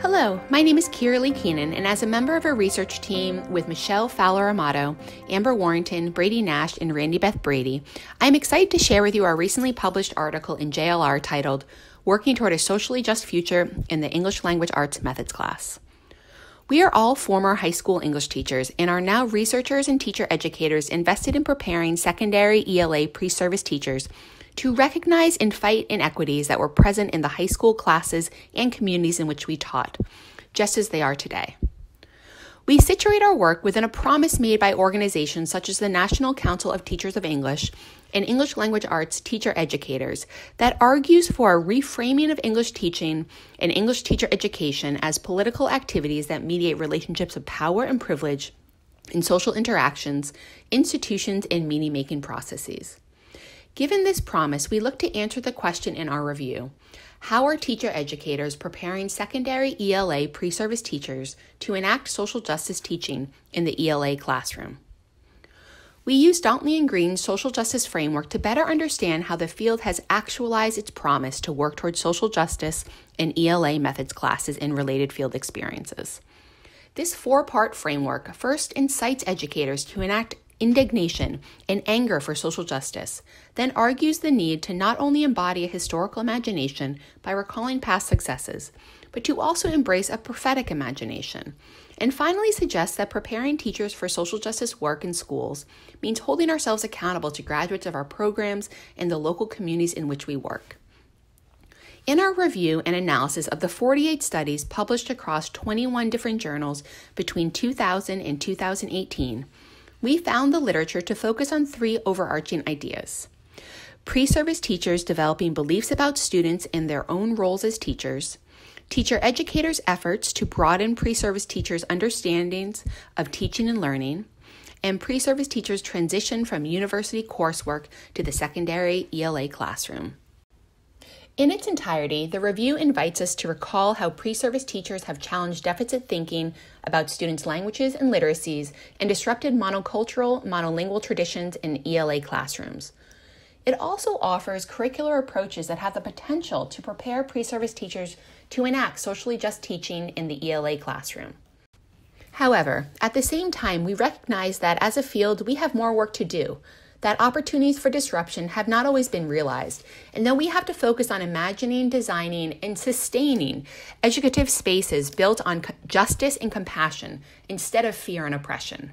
Hello, my name is Kira LeeKeenan, and as a member of a research team with Michelle Fowler Amato, Amber Warrington, Brady Nash, and Randy Beth Brady, I'm excited to share with you our recently published article in JLR titled Working Toward a Socially Just Future in the English Language Arts Methods class. We are all former high school English teachers and are now researchers and teacher educators invested in preparing secondary ELA pre service teachers to recognize and fight inequities that were present in the high school classes and communities in which we taught, just as they are today. We situate our work within a promise made by organizations such as the National Council of Teachers of English and English Language Arts teacher educators that argues for a reframing of English teaching and English teacher education as political activities that mediate relationships of power and privilege in social interactions, institutions, and meaning making processes. Given this promise, we look to answer the question in our review How are teacher educators preparing secondary ELA pre service teachers to enact social justice teaching in the ELA classroom? We use Dantley and Green's social justice framework to better understand how the field has actualized its promise to work towards social justice in ELA methods classes and related field experiences. This four part framework first incites educators to enact indignation, and anger for social justice, then argues the need to not only embody a historical imagination by recalling past successes, but to also embrace a prophetic imagination, and finally suggests that preparing teachers for social justice work in schools means holding ourselves accountable to graduates of our programs and the local communities in which we work. In our review and analysis of the 48 studies published across 21 different journals between 2000 and 2018, we found the literature to focus on three overarching ideas. Pre service teachers developing beliefs about students and their own roles as teachers, teacher educators' efforts to broaden pre service teachers' understandings of teaching and learning, and pre service teachers' transition from university coursework to the secondary ELA classroom. In its entirety, the review invites us to recall how pre service teachers have challenged deficit thinking about students' languages and literacies and disrupted monocultural, monolingual traditions in ELA classrooms. It also offers curricular approaches that have the potential to prepare pre service teachers to enact socially just teaching in the ELA classroom. However, at the same time, we recognize that as a field, we have more work to do that opportunities for disruption have not always been realized, and that we have to focus on imagining, designing, and sustaining educative spaces built on justice and compassion instead of fear and oppression.